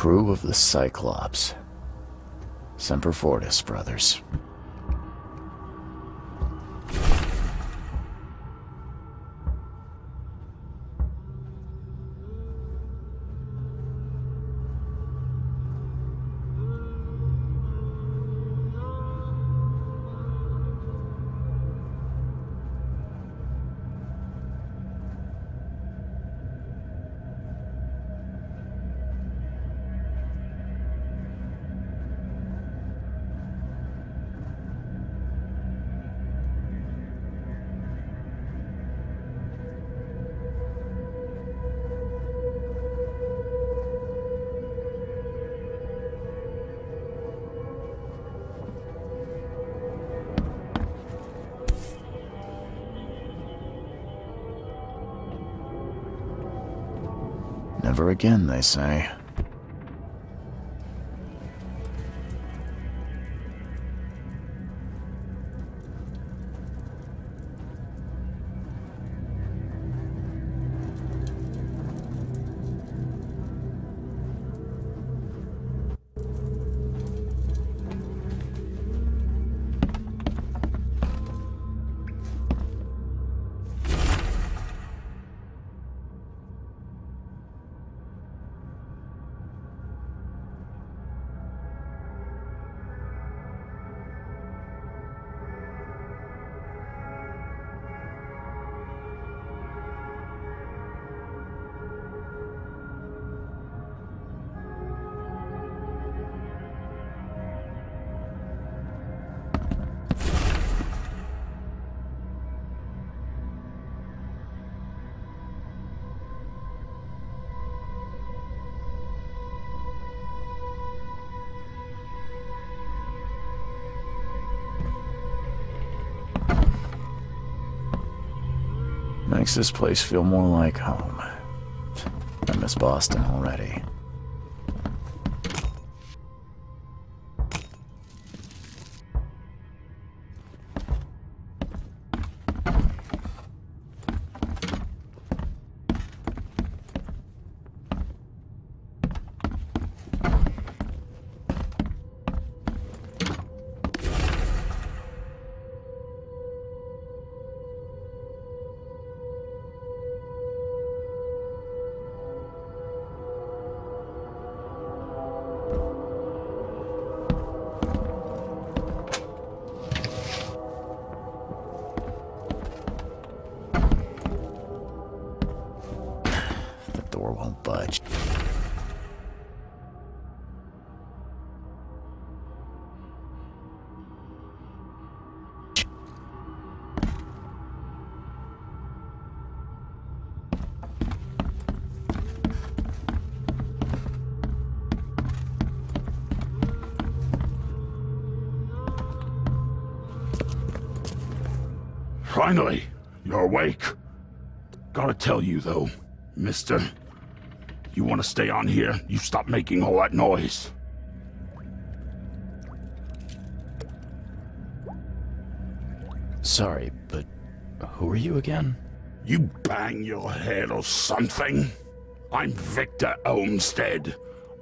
Crew of the Cyclops. Semper Fortis, brothers. Again, they say. Makes this place feel more like home. I miss Boston already. Finally, you're awake. Gotta tell you though, mister, you wanna stay on here, you stop making all that noise. Sorry, but who are you again? You bang your head or something? I'm Victor Olmsted.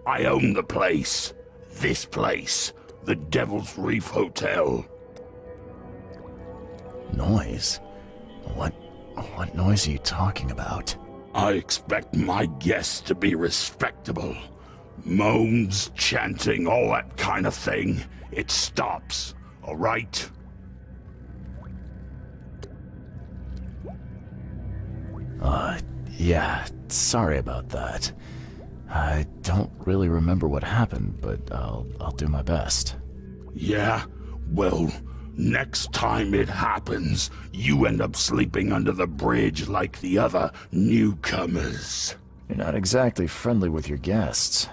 I own the place. This place. The Devil's Reef Hotel. Noise? What what noise are you talking about? I expect my guests to be respectable. Moans, chanting, all that kind of thing. It stops, all right? Uh, yeah, sorry about that. I don't really remember what happened, but I'll I'll do my best. Yeah? Well, next time it happens, you end up sleeping under the bridge like the other newcomers. You're not exactly friendly with your guests.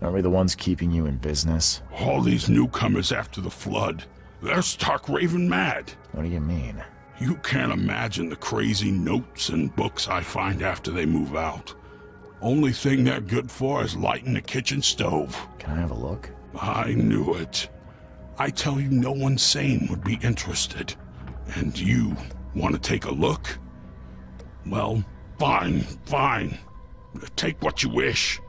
Aren't we the ones keeping you in business? All these newcomers after the flood, they're stark raving mad. What do you mean? You can't imagine the crazy notes and books I find after they move out. Only thing they're good for is lighting the kitchen stove. Can I have a look? I knew it. I tell you, no one sane would be interested. And you want to take a look? Well, fine, fine. Take what you wish.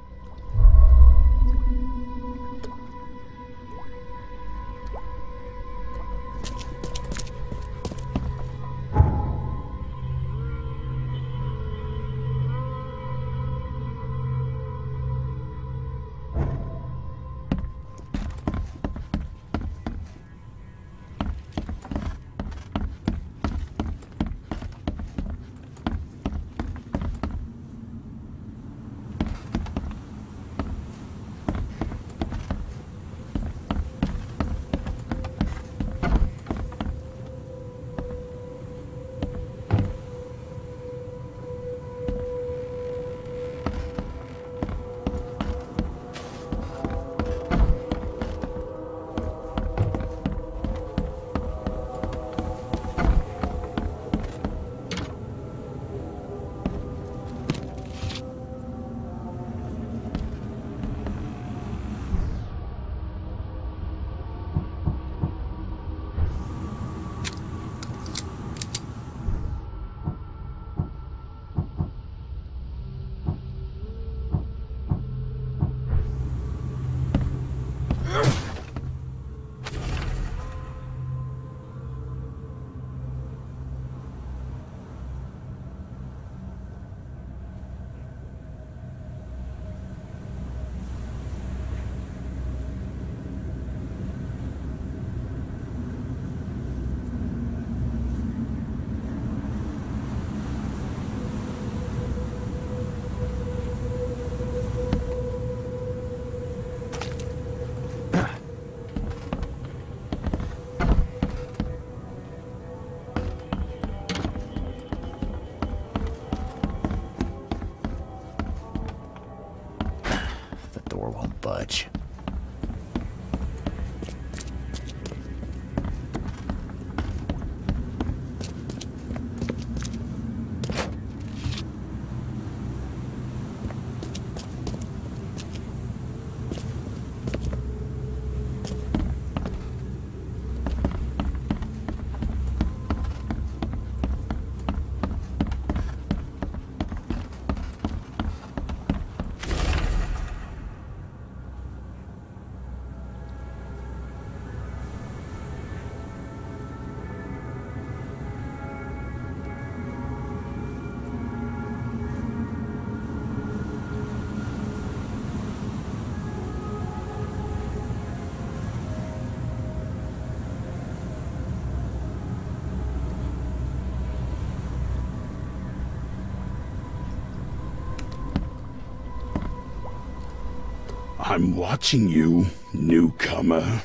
I'm watching you, newcomer.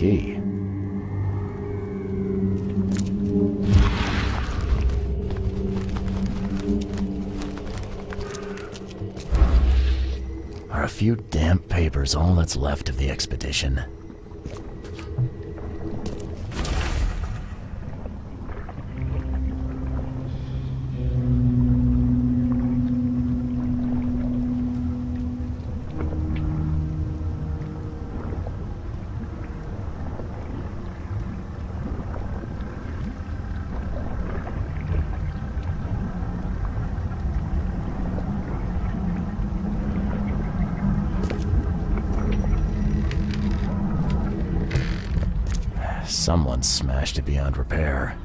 Key. Are a few damp papers all that's left of the expedition? Smashed it beyond repair.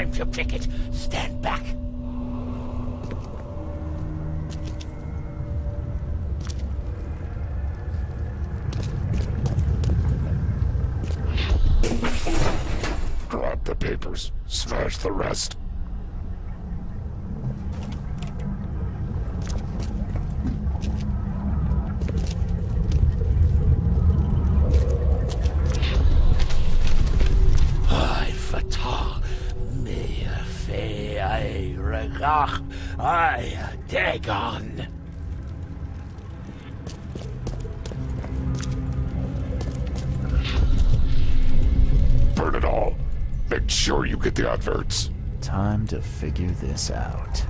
Time to pick it. Stand to figure this out.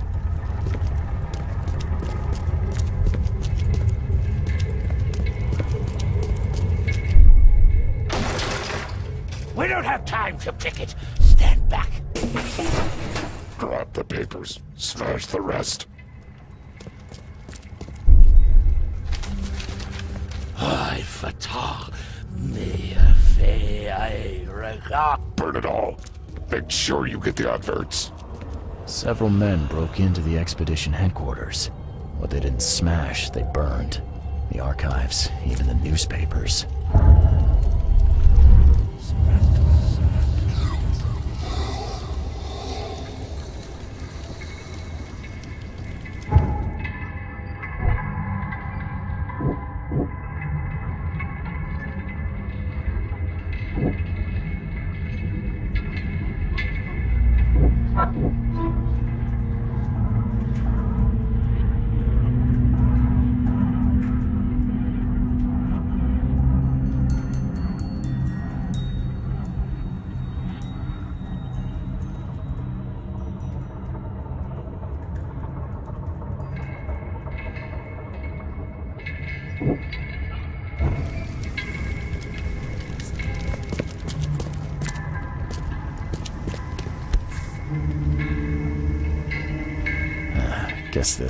We don't have time to pick it. Stand back. Grab the papers. Smash the rest. I fatah me fe I regach. Burn it all. Make sure you get the adverts. Several men broke into the expedition headquarters. What they didn't smash, they burned. The archives, even the newspapers.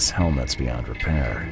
Helmet's beyond repair.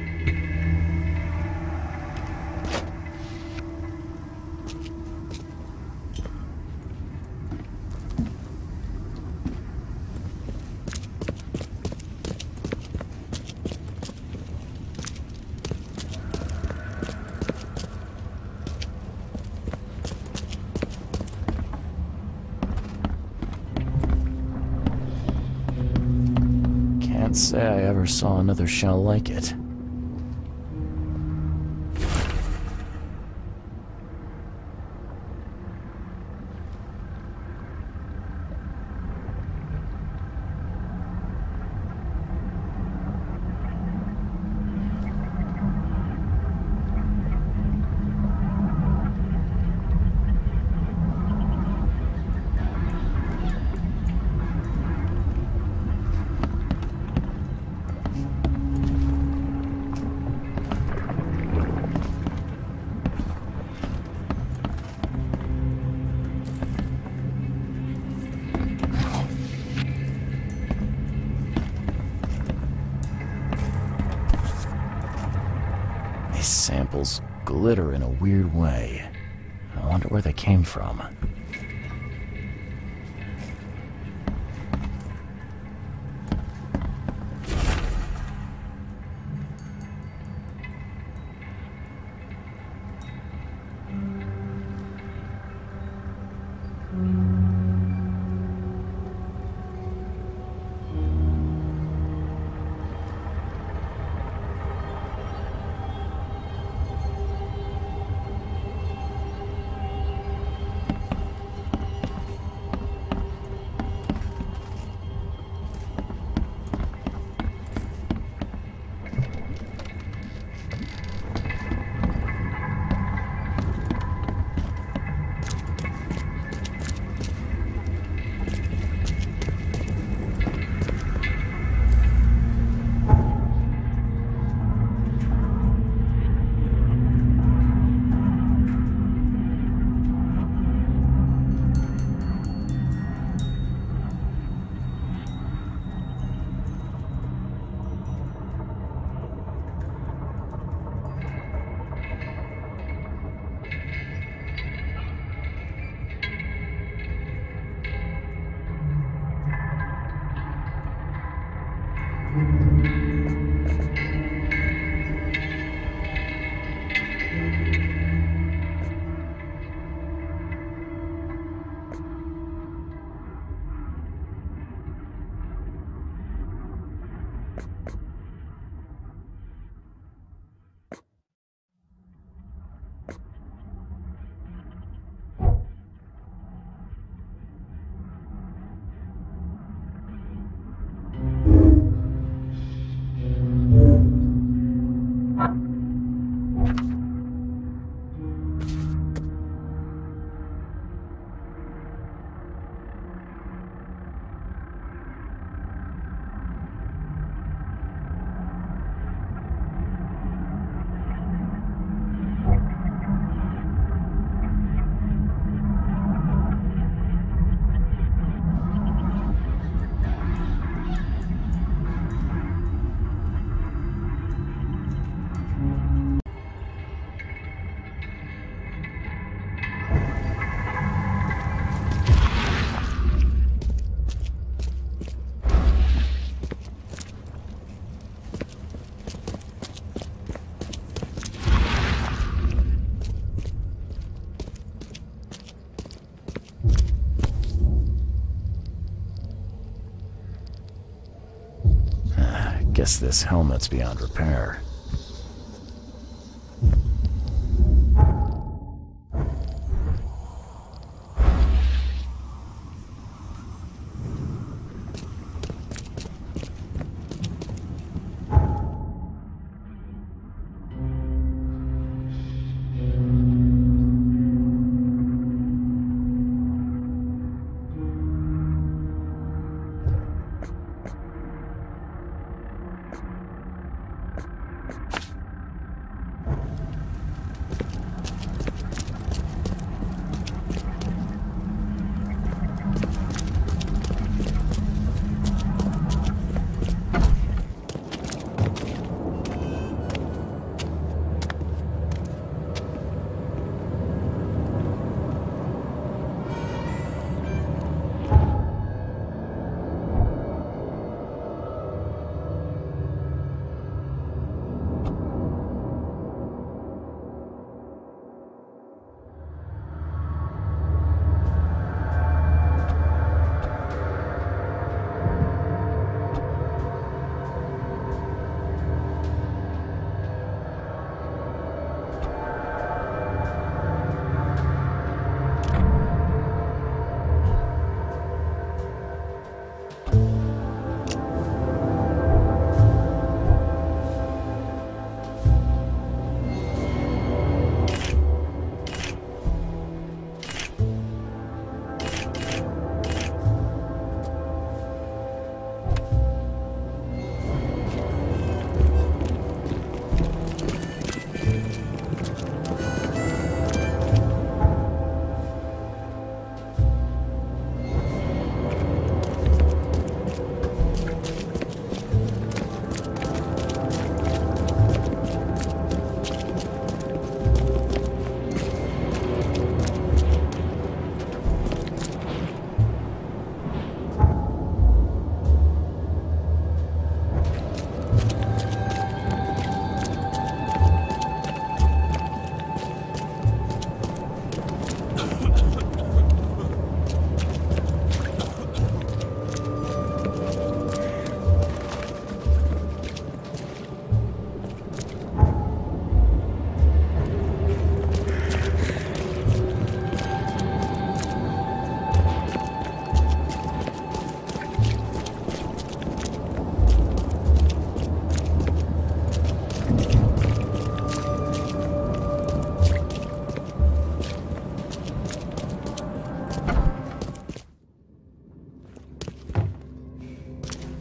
Can't say I ever saw another shell like it. From. Guess this helmet's beyond repair.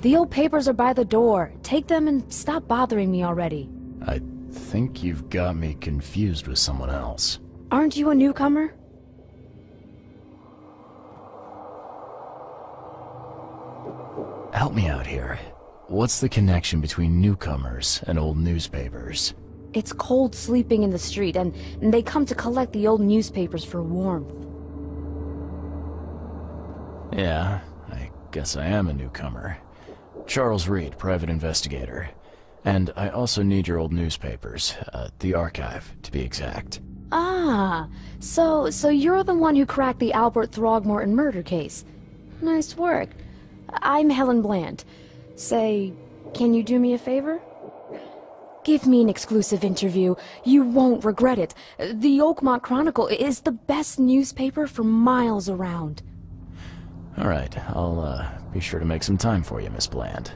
The old papers are by the door. Take them and stop bothering me already. I think you've got me confused with someone else. Aren't you a newcomer? Help me out here. What's the connection between newcomers and old newspapers? It's cold sleeping in the street, and, they come to collect the old newspapers for warmth. Yeah, I guess I am a newcomer. Charles Reed, private investigator. And I also need your old newspapers, uh, the archive, to be exact. Ah, so so you're the one who cracked the Albert Throgmorton murder case. Nice work. I'm Helen Bland. Say, can you do me a favor? Give me an exclusive interview. You won't regret it. The Oakmont Chronicle is the best newspaper for miles around. All right, I'll uh, be sure to make some time for you, Miss Bland.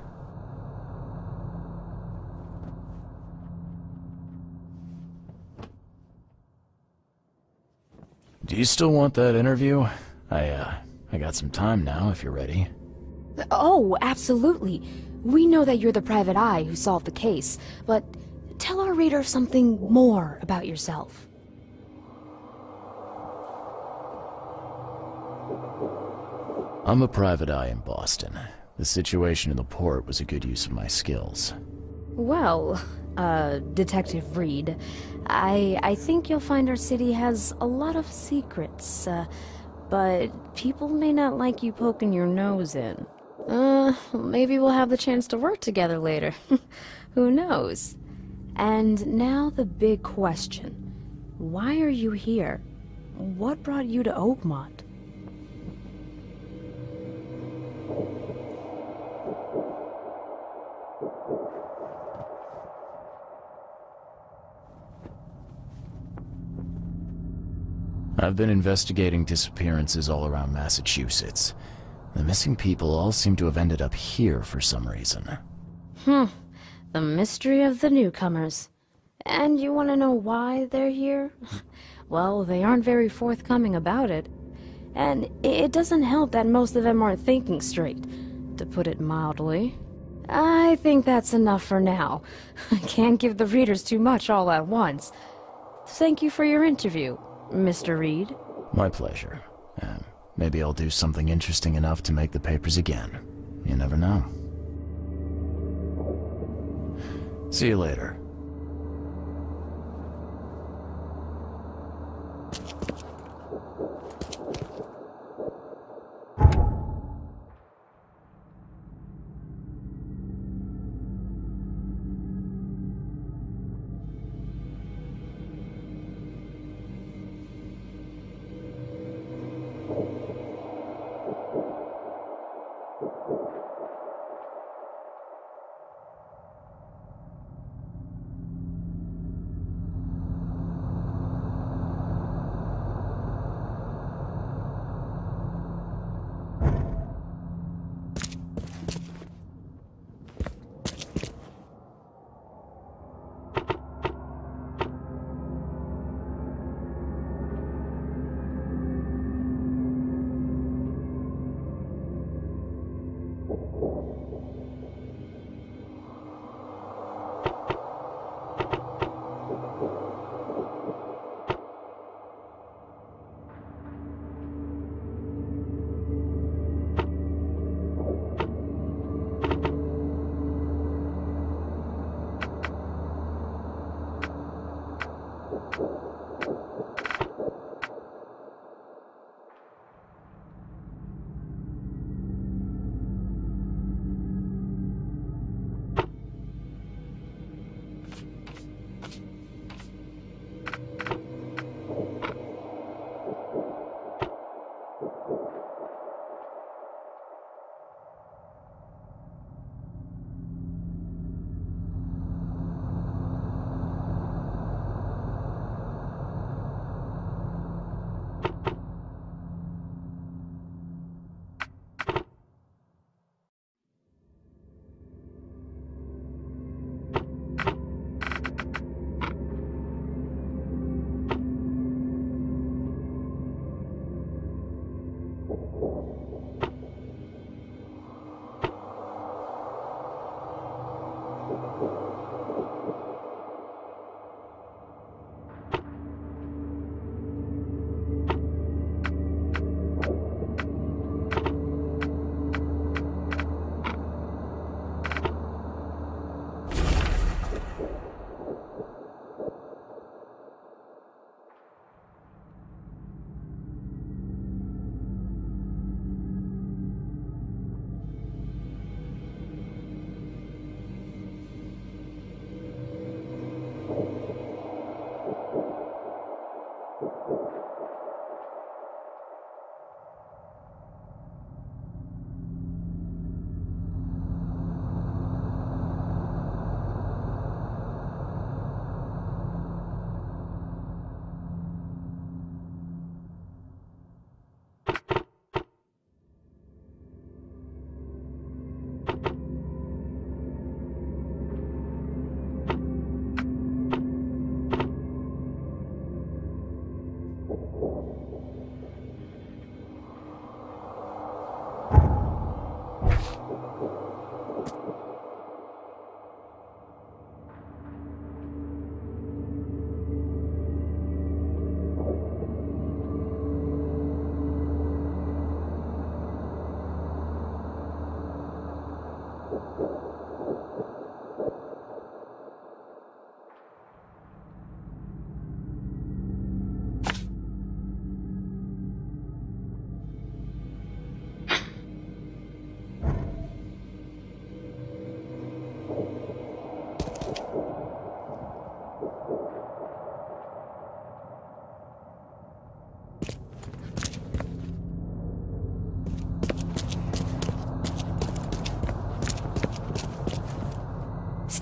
Do you still want that interview? I, uh, I got some time now, if you're ready. Oh, absolutely. We know that you're the private eye who solved the case, but tell our reader something more about yourself. I'm a private eye in Boston. The situation in the port was a good use of my skills. Well, uh, Detective Reed, I I think you'll find our city has a lot of secrets, uh, but people may not like you poking your nose in. Uh, maybe we'll have the chance to work together later. Who knows? And now the big question. Why are you here? What brought you to Oakmont? I've been investigating disappearances all around Massachusetts. The missing people all seem to have ended up here for some reason. Hmm. The mystery of the newcomers. And you want to know why they're here? well, they aren't very forthcoming about it. And it doesn't help that most of them aren't thinking straight, to put it mildly. I think that's enough for now. I can't give the readers too much all at once. Thank you for your interview, Mr. Reed. My pleasure. Uh, maybe I'll do something interesting enough to make the papers again. You never know. See you later.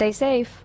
Stay safe.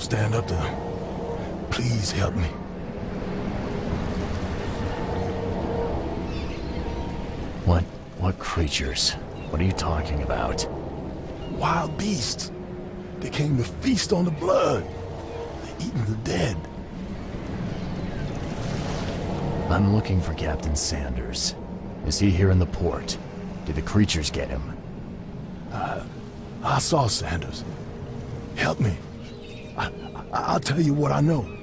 Stand up to them. Please help me. What, what creatures? What are you talking about? Wild beasts. They came to feast on the blood. They're eating the dead. I'm looking for Captain Sanders. Is he here in the port? Did the creatures get him? Uh, I saw Sanders. Help me. I'll tell you what I know.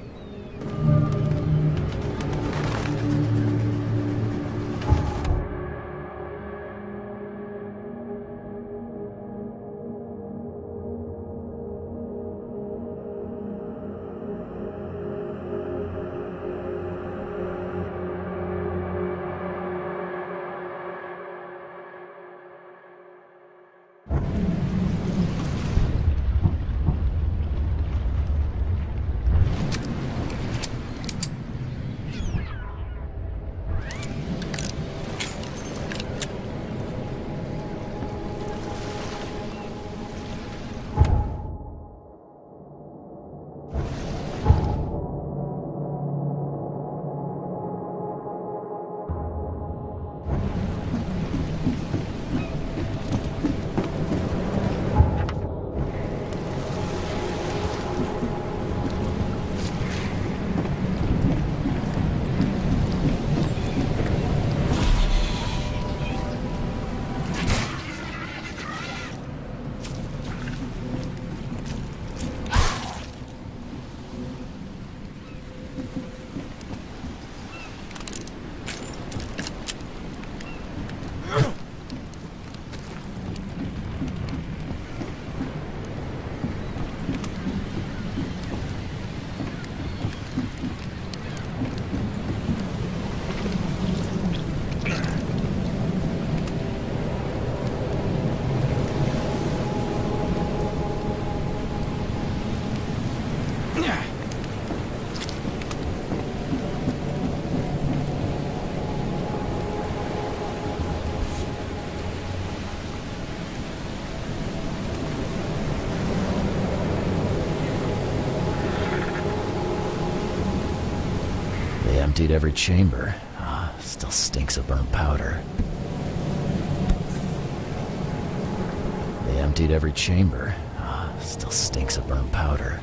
Emptied every chamber. Ah, still stinks of burnt powder. They emptied every chamber. Ah, still stinks of burnt powder.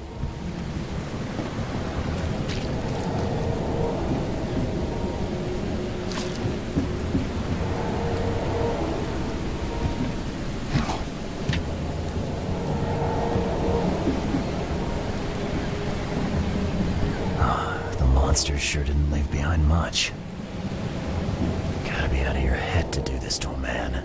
Ah, the monsters sure didn't leave behind much. Gotta be out of your head to do this to a man.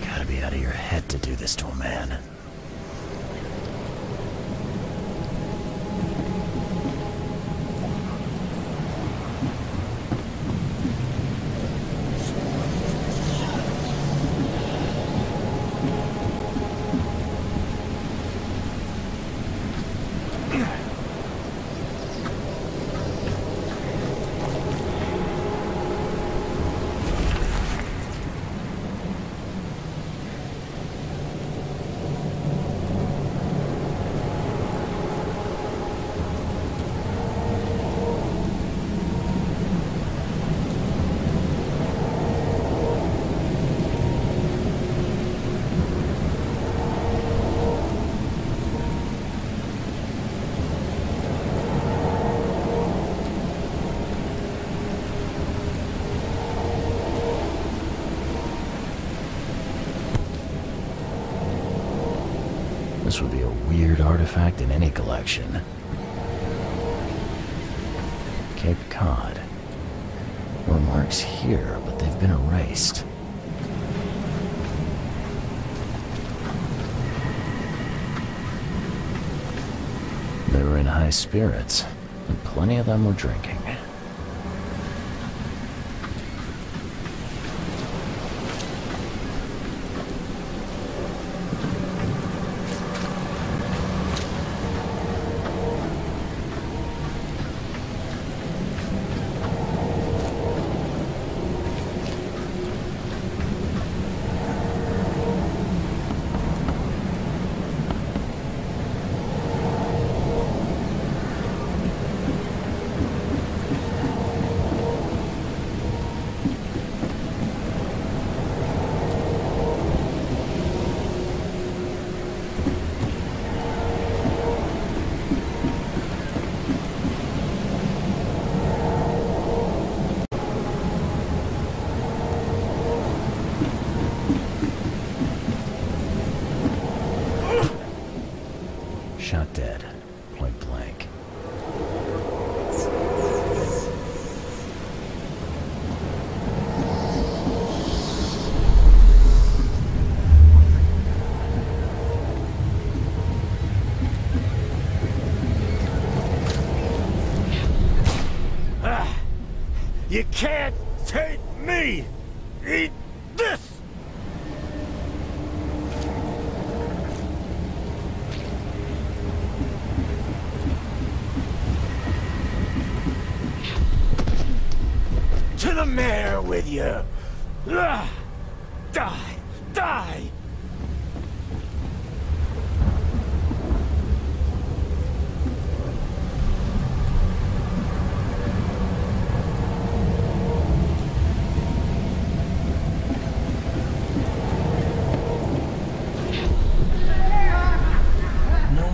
Gotta be out of your head to do this to a man. Would be a weird artifact in any collection. Cape Cod. Were marks here, but they've been erased. They were in high spirits, and plenty of them were drinking.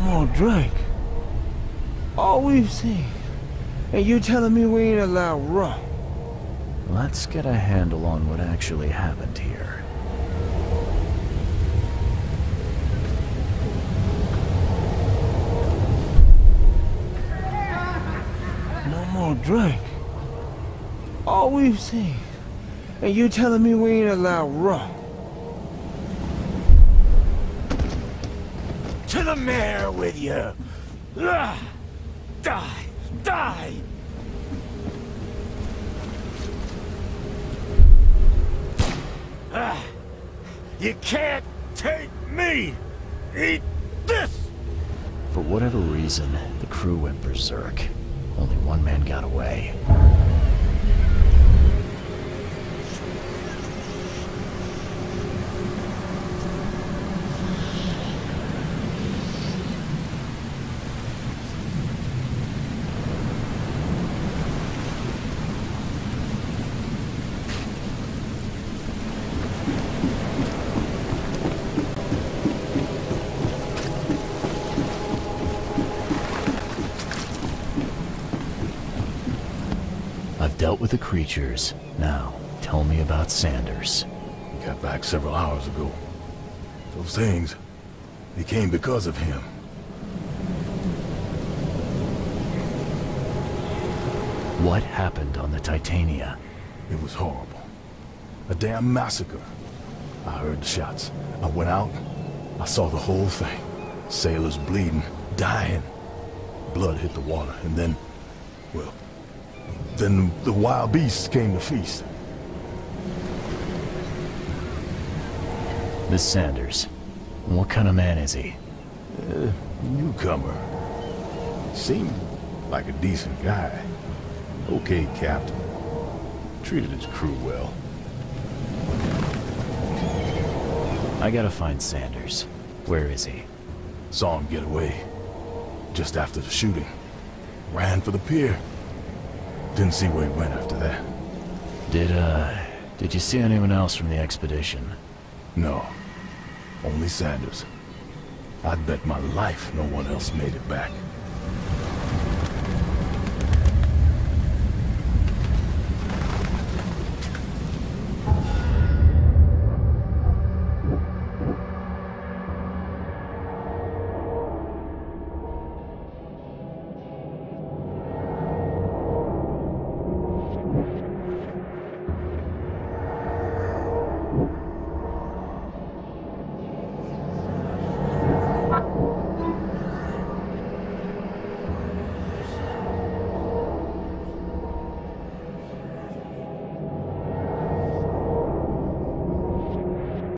More drink. All we've seen. And you telling me we ain't allowed rum? Let's get a handle on what actually happened here. No more drink. All we've seen. And you telling me we ain't allowed rum? To the mayor with you! Ugh. Die! Die! Ugh. You can't take me! Eat this! For whatever reason, the crew went berserk. Only one man got away. Dealt with the creatures. Now, tell me about Sanders. He got back several hours ago. Those things, they came because of him. What happened on the Titania? It was horrible. A damn massacre. I heard the shots. I went out. I saw the whole thing. Sailors bleeding, dying. Blood hit the water, and then, well, then the wild beasts came to feast. This Sanders. What kind of man is he? Uh, newcomer. Seemed like a decent guy. Okay, Captain. Treated his crew well. I gotta find Sanders. Where is he? Saw him get away. Just after the shooting. Ran for the pier. Didn't see where he went after that. Did, uh, did you see anyone else from the expedition? No. Only Sanders. I'd bet my life no one else made it back.